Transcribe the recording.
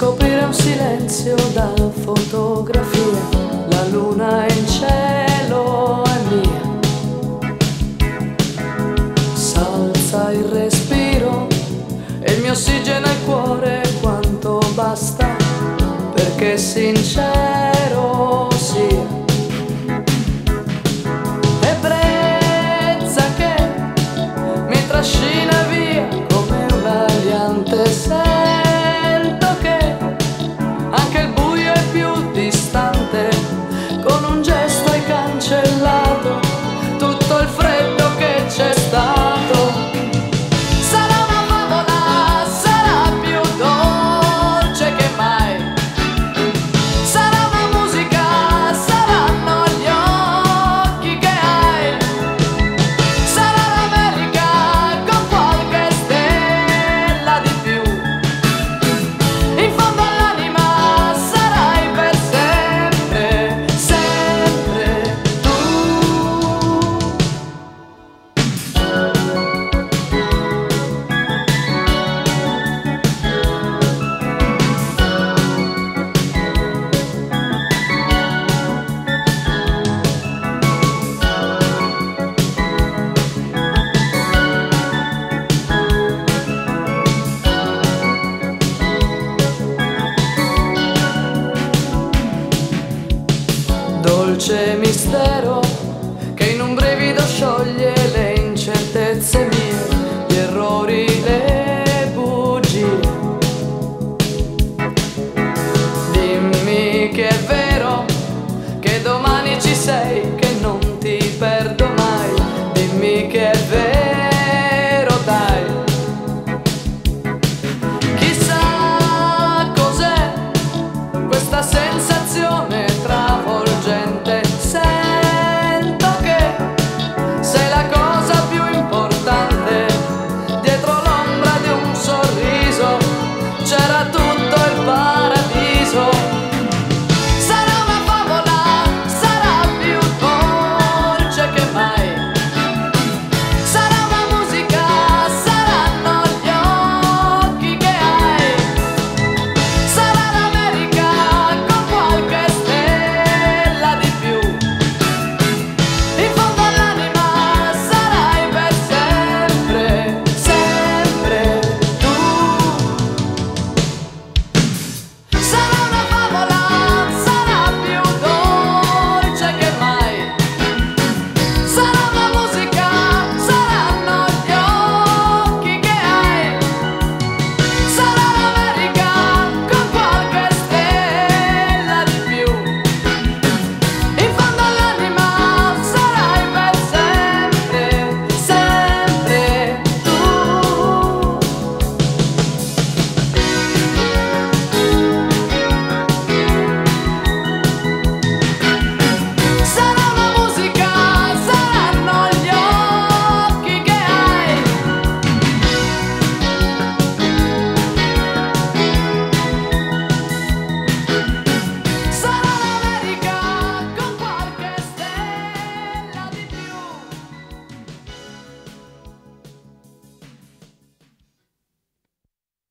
scoprire un silenzio da fotografia, la luna in cielo è mia. Salza il respiro e il mio ossigeno al cuore quanto basta, perché sincero.